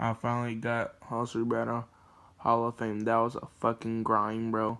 I finally got Hustle Battle Hall of Fame. That was a fucking grind, bro.